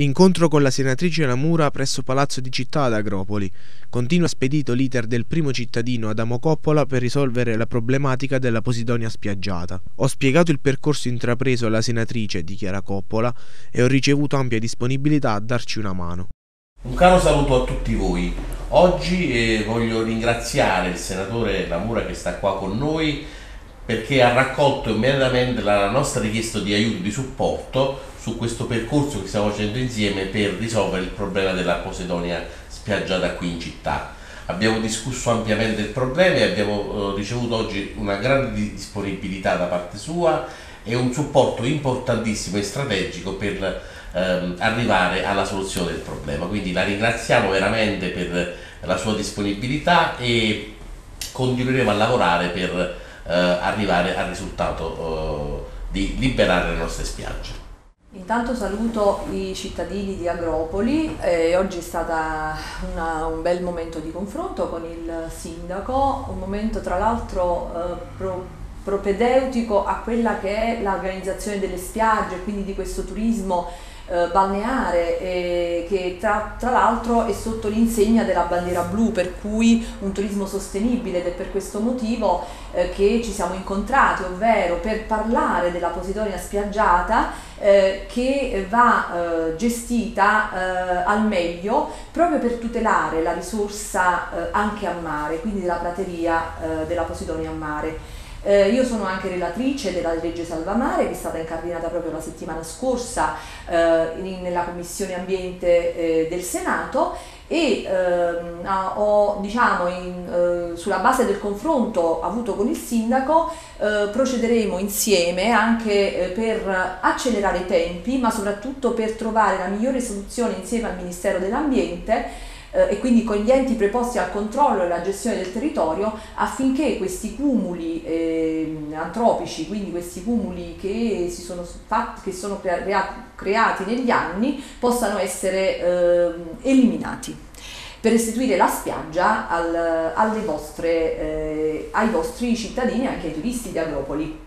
Incontro con la senatrice Lamura presso Palazzo di Città ad Agropoli. Continua spedito l'iter del primo cittadino Adamo Coppola per risolvere la problematica della Posidonia spiaggiata. Ho spiegato il percorso intrapreso alla senatrice, dichiara Coppola, e ho ricevuto ampia disponibilità a darci una mano. Un caro saluto a tutti voi. Oggi eh, voglio ringraziare il senatore Lamura che sta qua con noi perché ha raccolto immediatamente la nostra richiesta di aiuto, di supporto su questo percorso che stiamo facendo insieme per risolvere il problema della Posidonia spiaggiata qui in città. Abbiamo discusso ampiamente il problema e abbiamo eh, ricevuto oggi una grande disponibilità da parte sua e un supporto importantissimo e strategico per ehm, arrivare alla soluzione del problema. Quindi la ringraziamo veramente per la sua disponibilità e continueremo a lavorare per eh, arrivare al risultato eh, di liberare le nostre spiagge. Intanto saluto i cittadini di Agropoli, eh, oggi è stato un bel momento di confronto con il sindaco, un momento tra l'altro eh, pro, propedeutico a quella che è l'organizzazione delle spiagge, quindi di questo turismo eh, balneare eh, che tra, tra l'altro è sotto l'insegna della bandiera blu per cui un turismo sostenibile ed è per questo motivo eh, che ci siamo incontrati ovvero per parlare della Posidonia spiaggiata eh, che va eh, gestita eh, al meglio proprio per tutelare la risorsa anche a mare quindi della prateria della Posidonia a mare eh, io sono anche relatrice della legge Salvamare che è stata incardinata proprio la settimana scorsa eh, in, nella Commissione Ambiente eh, del Senato e ehm, ho, diciamo, in, eh, sulla base del confronto avuto con il sindaco eh, procederemo insieme anche eh, per accelerare i tempi ma soprattutto per trovare la migliore soluzione insieme al Ministero dell'Ambiente eh, e quindi con gli enti preposti al controllo e alla gestione del territorio affinché questi cumuli eh, antropici, quindi questi cumuli che, si sono, fatti, che sono creati negli anni, possano essere eh, eliminati per restituire la spiaggia al, vostre, eh, ai vostri cittadini e anche ai turisti di Agropoli.